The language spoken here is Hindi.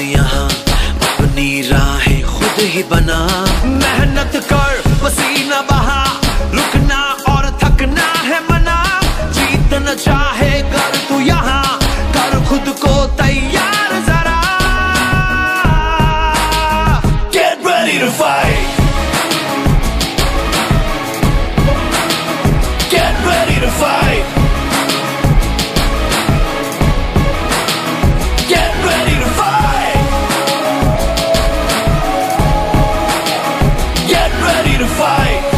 यहाँ अपनी राहें खुद ही बना। मेहनत कर, पसीना बहा, रुकना और थकना है मना। जीतना चाहे, कर तू यहाँ, कर खुद को तैयार जरा। Get ready to fight. Get ready to fight. ready to fight.